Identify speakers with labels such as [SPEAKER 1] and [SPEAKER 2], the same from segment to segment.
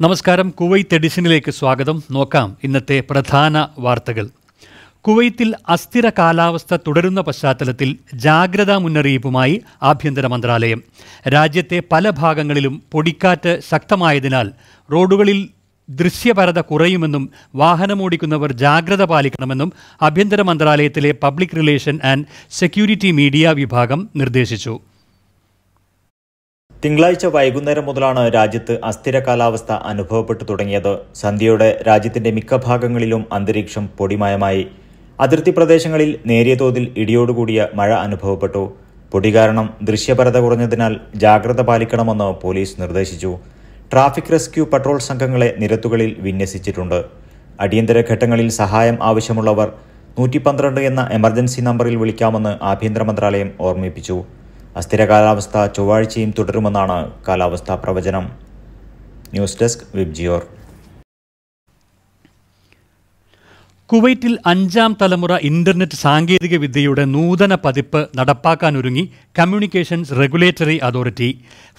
[SPEAKER 1] നമസ്കാരം. കുവൈത്ത് എഡിഷനിലേക്ക് സ്വാഗതം. നോക്കാം ഇന്നത്തെ പ്രധാന വാർത്തകൾ. കുവൈത്തിൽ അസ്ഥിര കാലാവസ്ഥ തുടരുന്ന പശ്ചാത്തലത്തിൽ ജാഗ്രതാ മുന്നറിയിപ്പുമായി ആഭ്യന്തര മന്ത്രാലയം. രാജ്യത്തെ പല ഭാഗങ്ങളിലും പൊടിക്കാറ്റ് ശക്തമായതിനാൽ റോഡുകളിൽ ദൃശ്യപരത കുറയുമെന്നും വാഹനമോടിക്കുന്നവർ ജാഗ്രത പാലിക്കണമെന്നും ആഭ്യന്തര മന്ത്രാലയത്തിലെ public relation and security media വിഭാഗം നിർദ്ദേശിച്ചു.
[SPEAKER 2] തിങ്കളാഴ്ച വൈകുന്നേരം മുതലാണ് രാജ്യത്ത് അസ്ഥിര കാലാവസ്ഥ അനുഭവപ്പെട്ടു തുടങ്ങിയത്. സന്ധ്യയോടെ രാജ്യത്തിന്റെ മിക്ക ഭാഗങ്ങളിലും അന്തരീക്ഷം പൊടിമയമായി. അതിർത്തി പ്രദേശങ്ങളിൽ നേരിയ തോതിൽ ഇടിയോടുകൂടിയ മഴ അനുഭവപ്പെട്ടു. പൊടി കാരണം ദൃശ്യപരത കുറഞ്ഞതിനാൽ ജാഗ്രത പാലിക്കണമെന്ന് പോലീസ് നിർദ്ദേശിച്ചു. ട്രാഫിക് റെസ്ക്യൂ പട്രോൾ സംഘങ്ങളെ നിരത്തുകളിൽ വിന്യസിച്ചിട്ടുണ്ട്. അടിയന്തര ഘട്ടങ്ങളിൽ സഹായം ആവശ്യമുള്ളവർ നൂറ്റി പന്ത്രണ്ട് എന്ന എമർജൻസി നമ്പറിൽ വിളിക്കാമെന്ന് ആഭ്യന്തര മന്ത്രാലയം ഓർമ്മിപ്പിച്ചു. അസ്ഥിര കാലാവസ്ഥ ചൊവ്വാഴ്ചയും തുടരുമെന്നാണ് കാലാവസ്ഥാ പ്രവചനം. ന്യൂസ് ഡെസ്ക് വിബ്ജിയോർ
[SPEAKER 1] കുവൈറ്റിൽ അഞ്ചാം തലമുറ ഇന്റർനെറ്റ് സാങ്കേതിക വിദ്യയുടെ നൂതന പതിപ്പ് നടപ്പാക്കാനൊരുങ്ങി communications regulatory authority.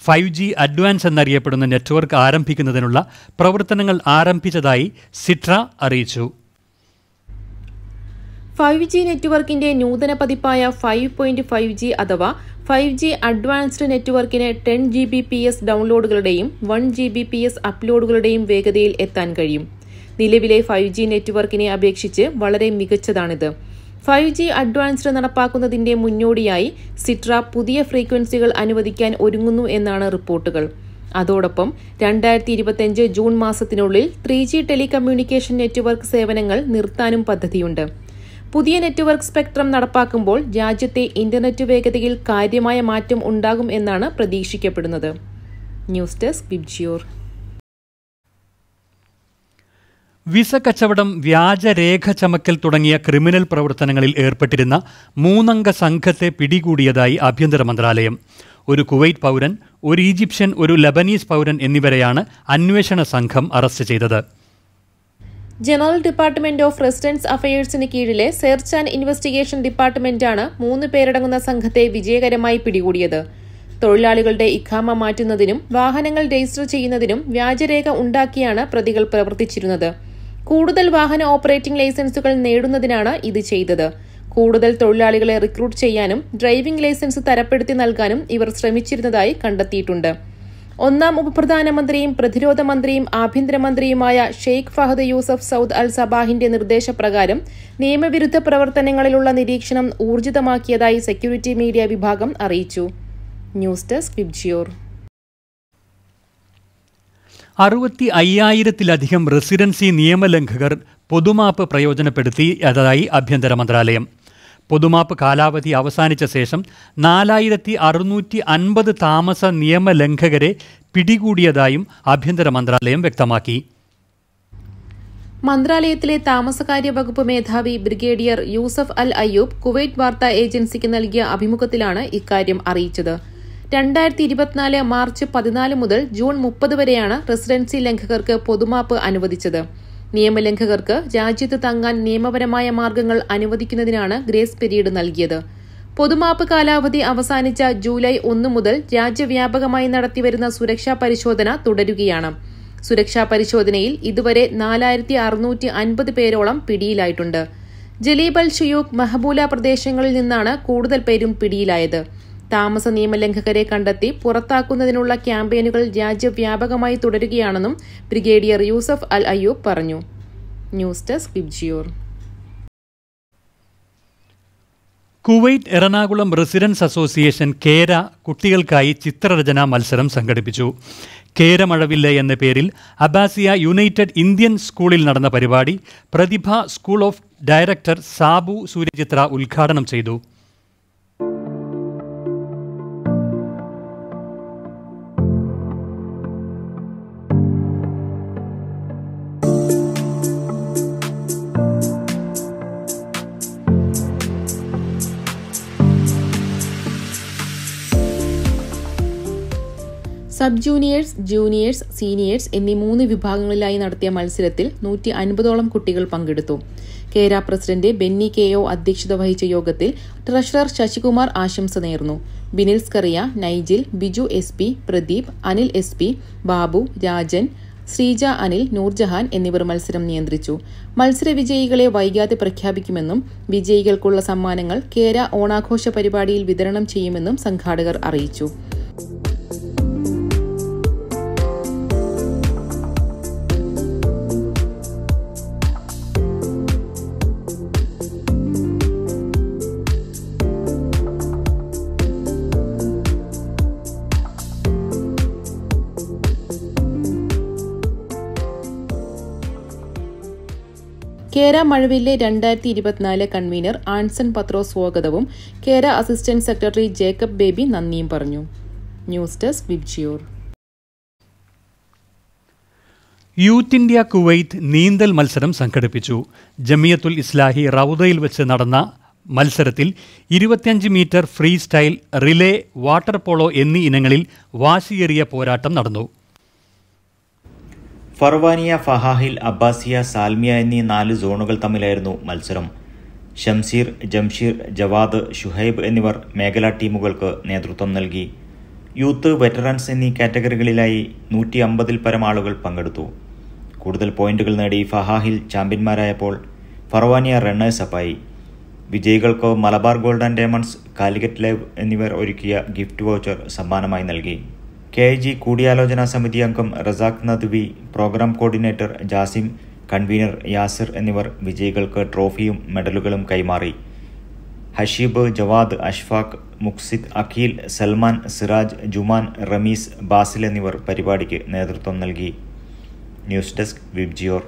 [SPEAKER 1] Five G advance എന്നറിയപ്പെടുന്ന നെറ്റ്വർക്ക് ആരംഭിക്കുന്നതിനുള്ള പ്രവർത്തനങ്ങൾ ആരംഭിച്ചതായി സിട്ര അറിയിച്ചു.
[SPEAKER 3] ഫൈവ് ജി നെറ്റ്വർക്കിന്റെ നൂതന പതിപ്പായ ഫൈവ് പോയിന്റ് ഫൈവ് ജി അഥവാ ഫൈവ് ജി അഡ്വാൻസ്ഡ് നെറ്റ്വർക്കിന് ten G B P S ഡൗൺലോഡുകളുടെയും one G B P S അപ്ലോഡുകളുടെയും വേഗതയിൽ എത്താൻ കഴിയും. നിലവിലെ ഫൈവ് ജി നെറ്റ്വർക്കിനെ അപേക്ഷിച്ച് വളരെ മികച്ചതാണിത്. ഫൈവ് ജി അഡ്വാൻസ്ഡ് നടപ്പാക്കുന്നതിന്റെ മുന്നോടിയായി സിട്ര പുതിയ ഫ്രീക്വൻസികൾ അനുവദിക്കാൻ ഒരുങ്ങുന്നു എന്നാണ് റിപ്പോർട്ടുകൾ. അതോടൊപ്പം രണ്ടായിരത്തി ഇരുപത്തിയഞ്ച് ജൂൺ മാസത്തിനുള്ളിൽ ത്രീ ജി ടെലികമ്മ്യൂണിക്കേഷൻ നെറ്റ്വർക്ക് സേവനങ്ങൾ നിർത്താനും പദ്ധതിയുണ്ട്. പുതിയ നെറ്റ്വർക്ക് സ്പെക്ട്രം നടപ്പാക്കുമ്പോൾ രാജ്യത്തെ ഇന്റർനെറ്റ് വേഗതയിൽ കാര്യമായ മാറ്റം ഉണ്ടാകും എന്നാണ് പ്രതീക്ഷിക്കപ്പെടുന്നത്. ന്യൂസ് ഡെസ്ക് ബിബ്ജിയോർ
[SPEAKER 1] വിസ കച്ചവടം വ്യാജരേഖ ചമക്കൽ തുടങ്ങിയ ക്രിമിനൽ പ്രവർത്തനങ്ങളിൽ ഏർപ്പെട്ടിരുന്ന മൂന്നംഗ സംഘത്തെ പിടികൂടിയതായി ആഭ്യന്തര മന്ത്രാലയം. ഒരു കുവൈറ്റ് പൗരൻ ഒരു ഈജിപ്ഷ്യൻ ഒരു ലബനീസ് പൗരൻ എന്നിവരെയാണ് അന്വേഷണ സംഘം അറസ്റ്റ് ചെയ്തത്.
[SPEAKER 3] ജനറൽ ഡിപ്പാർട്ട്മെന്റ് ഓഫ് റെസിഡൻസ് അഫയേഴ്സിന് കീഴിലെ സെർച്ച് ആൻഡ് ഇൻവെസ്റ്റിഗേഷൻ ഡിപ്പാർട്ട്മെന്റാണ് മൂന്ന് പേരടങ്ങുന്ന സംഘത്തെ വിജയകരമായി പിടികൂടിയത്. തൊഴിലാളികളുടെ ഇഖാമ മാറ്റുന്നതിനും വാഹനങ്ങൾ രജിസ്റ്റർ ചെയ്യുന്നതിനും വ്യാജരേഖ ഉണ്ടാക്കിയാണ് പ്രതികൾ പ്രവർത്തിച്ചിരുന്നത്. കൂടുതൽ വാഹന ഓപ്പറേറ്റിംഗ് ലൈസൻസുകൾ നേടുന്നതിനാണ് ഇത് ചെയ്തത്. കൂടുതൽ തൊഴിലാളികളെ റിക്രൂട്ട് ചെയ്യാനും ഡ്രൈവിംഗ് ലൈസൻസ് തരപ്പെടുത്തി നൽകാനും ഇവർ ശ്രമിച്ചിരുന്നതായി കണ്ടെത്തിയിട്ടുണ്ട്. ഒന്നാം ഉപപ്രധാനമന്ത്രിയും പ്രതിരോധ മന്ത്രിയും ആഭ്യന്തരമന്ത്രിയുമായ Sheikh Fahad Yousef Saud Al സബാഹിന്റെ നിർദ്ദേശപ്രകാരം നിയമവിരുദ്ധ പ്രവർത്തനങ്ങളിലുള്ള നിരീക്ഷണം ഊർജിതമാക്കിയതായി സെക്യൂരിറ്റി മീഡിയ വിഭാഗം അറിയിച്ചു. News desk Vibgyor.
[SPEAKER 1] അറുപത്തി അയ്യായിരത്തിലധികം റെസിഡൻസി നിയമലംഘകർ പൊതുമാപ്പ് പ്രയോജനപ്പെടുത്തിയതായി ആഭ്യന്തര മന്ത്രാലയം. പൊതുമാപ്പ് കാലാവധി അവസാനിച്ച ശേഷം നാലായിരത്തി അറുന്നൂറ്റി അൻപത് താമസ നിയമലംഘകരെ പിടികൂടിയതായും ആഭ്യന്തര മന്ത്രാലയം വ്യക്തമാക്കി.
[SPEAKER 3] മന്ത്രാലയത്തിലെ താമസകാര്യ വകുപ്പ് മേധാവി brigadier Yousef al Ayyoub Kuwait വാർത്താ ഏജൻസിക്ക് നൽകിയ അഭിമുഖത്തിലാണ് ഇക്കാര്യം അറിയിച്ചത്. രണ്ടായിരത്തി ഇരുപത്തിനാല് മാർച്ച് പതിനാല് മുതൽ ജൂൺ മുപ്പത് വരെയാണ് റെസിഡൻസി ലംഘകർക്ക് പൊതുമാപ്പ് അനുവദിച്ചത്. നിയമലംഘകർക്ക് രാജ്യത്ത് തങ്ങാൻ നിയമപരമായ മാർഗങ്ങൾ അനുവദിക്കുന്നതിനാണ് ഗ്രേസ് പിരീഡ് നൽകിയത്. പൊതുമാപ്പ് കാലാവധി അവസാനിച്ച ജൂലൈ ഒന്ന് മുതൽ രാജ്യവ്യാപകമായി നടത്തിവരുന്ന സുരക്ഷാ പരിശോധന തുടരുകയാണ്. സുരക്ഷാ പരിശോധനയിൽ ഇതുവരെ നാലായിരത്തി അറുന്നൂറ്റി അൻപത് പേരോളം പിടിയിലായിട്ടുണ്ട്. ജലീബൽ ഷുയൂഖ് മഹബൂല പ്രദേശങ്ങളിൽ നിന്നാണ് കൂടുതൽ പേരും പിടിയിലായത്. താമസ നിയമലംഘകരെ കണ്ടെത്തി പുറത്താക്കുന്നതിനുള്ള ക്യാമ്പയിനുകൾ രാജ്യവ്യാപകമായി തുടരുകയാണെന്നും ബ്രിഗേഡിയർ യൂസഫ് അൽ അയ്യൂബ് പറഞ്ഞു. News desk Vibgyor
[SPEAKER 1] Kuwait Ernakulam residence association KERA കുട്ടികൾക്കായി ചിത്രരചനാ മത്സരം സംഘടിപ്പിച്ചു. കേരമഴവില്ല എന്ന പേരിൽ അബാസിയ യുണൈറ്റഡ് ഇന്ത്യൻ സ്കൂളിൽ നടന്ന പരിപാടി Pratibha school of director Sabu Suryachitra ഉദ്ഘാടനം ചെയ്തു.
[SPEAKER 3] സബ് ജൂനിയേഴ്സ് ജൂനിയേഴ്സ് സീനിയേഴ്സ് എന്നീ മൂന്ന് വിഭാഗങ്ങളിലായി നടത്തിയ മത്സരത്തിൽ നൂറ്റി അൻപതോളം കുട്ടികൾ പങ്കെടുത്തു. KERA president Benny K O അധ്യക്ഷത വഹിച്ച യോഗത്തിൽ ട്രഷറർ ശശികുമാർ ആശംസ നേർന്നു. Binil Scaria Nigel Biju S P Pradeep Anil S P Babu Rajan Sreeja Anil Noorjahan എന്നിവർ മത്സരം നിയന്ത്രിച്ചു. മത്സര വിജയികളെ വൈകാതെ പ്രഖ്യാപിക്കുമെന്നും വിജയികൾക്കുള്ള സമ്മാനങ്ങൾ കേര ഓണാഘോഷ പരിപാടിയിൽ വിതരണം ചെയ്യുമെന്നും സംഘാടകർ അറിയിച്ചു. കേര മഴവിലെ രണ്ടായിരത്തി ഇരുപത്തിനാല് കൺവീനർ ആൻസൺ പത്രോ സ്വാഗതവും. KERA assistant secretary Jacob Baby നന്ദിയും പറഞ്ഞു. News desk Vibgyor.
[SPEAKER 1] Youth India Kuwait നീന്തൽ മത്സരം സംഘടിപ്പിച്ചു. ജമിയത്തുൽ ഇസ്ലാഹി റൌദയിൽ വെച്ച് നടന്ന മത്സരത്തിൽ ഇരുപത്തിയഞ്ച് metre free style relay water polo എന്നീ ഇനങ്ങളിൽ വാശിയേറിയ പോരാട്ടം നടന്നു.
[SPEAKER 2] ഫർവാനിയ ഫഹാഹിൽ അബ്ബാസിയ സാൽമിയ എന്നീ നാല് സോണുകൾ തമ്മിലായിരുന്നു മത്സരം. ഷംസീർ ജംഷീർ ജവാദ് ഷുഹൈബ് എന്നിവർ മേഖലാ ടീമുകൾക്ക് നേതൃത്വം നൽകി. യൂത്ത് വെറ്ററൻസ് എന്നീ കാറ്റഗറികളിലായി നൂറ്റി അമ്പതിൽ പരം ആളുകൾ പങ്കെടുത്തു. കൂടുതൽ പോയിന്റുകൾ നേടി ഫഹാഹിൽ ചാമ്പ്യന്മാരായപ്പോൾ ഫർവാനിയ റണ്ണേഴ്സ് അപ്പായി. വിജയികൾക്ക് Malabar gold and diamonds Calicut live എന്നിവർ ഒരുക്കിയ ഗിഫ്റ്റ് വൗച്ചർ സമ്മാനമായി നൽകി. കെ ഐ ജി കൂടിയാലോചനാ സമിതി അംഗം Razak Nadvi programme coordinator Jasim convener Yasir എന്നിവർ വിജയികൾക്ക് ട്രോഫിയും മെഡലുകളും കൈമാറി. ഹഷീബ് ജവാദ് അഷ്ഫാഖ് മുക്സിദ് അഖീൽ സൽമാൻ സിറാജ് ജുമാൻ റമീസ് ബാസിൽ എന്നിവർ പരിപാടിക്ക് നേതൃത്വം നൽകി. News desk Vibgyor.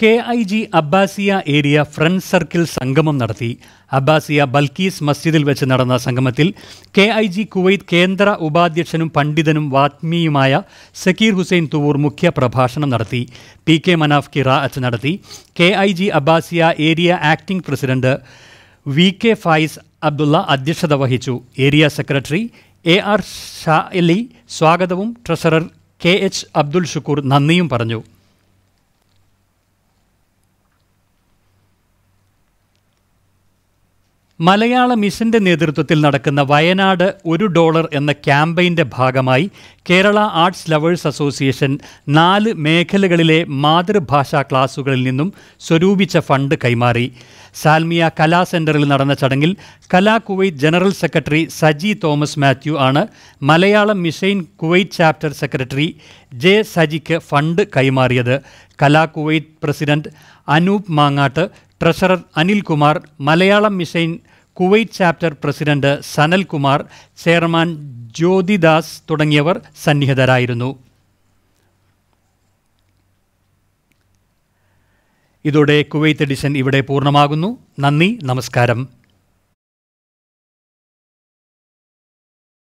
[SPEAKER 1] K I G Abbasiya area friend circle സംഗമം നടത്തി. അബ്ബാസിയ ബൽക്കീസ് മസ്ജിദിൽ വെച്ച് നടന്ന സംഗമത്തിൽ കെ ഐ ജി കുവൈത്ത് കേന്ദ്ര ഉപാധ്യക്ഷനും പണ്ഡിതനും വാത്മീയുമായ സക്കീർ ഹുസൈൻ തുവൂർ മുഖ്യ പ്രഭാഷണം നടത്തി. പി കെ മനാഫ് കിറ അച്ച് നടത്തി. K I G Abbasiya area acting president V K Faiz Abdulla അധ്യക്ഷത വഹിച്ചു. Area secretary A R Sha Ali സ്വാഗതവും treasurer K H Abdul Shukoor നന്ദിയും പറഞ്ഞു. മലയാള മിഷന്റെ നേതൃത്വത്തിൽ നടക്കുന്ന വയനാട് ഒരു ഡോളർ എന്ന ക്യാമ്പയിന്റെ ഭാഗമായി കേരള ആർട്സ് ലവേഴ്സ് അസോസിയേഷൻ നാല് മേഖലകളിലെ മാതൃഭാഷാ ക്ലാസുകളിൽ നിന്നും സ്വരൂപിച്ച ഫണ്ട് കൈമാറി. സാൽമിയ കലാ സെന്ററിൽ നടന്ന ചടങ്ങിൽ Kala Kuwait general secretary Saji Thomas Mathew ആണ് Malayalam mission Kuwait chapter secretary J സജിക്ക് fund കൈമാറിയത്. Kala Kuwait president Anoop Mangad treasurer Anilkumar Malayalam mission Kuwait chapter president Sanalkumar chairman Jyothidas തുടങ്ങിയവർ സന്നിഹിതരായിരുന്നു. ഇതോടെ Kuwait edition ഇവിടെ പൂർണമാകുന്നു. നന്ദി നമസ്കാരം.